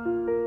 Música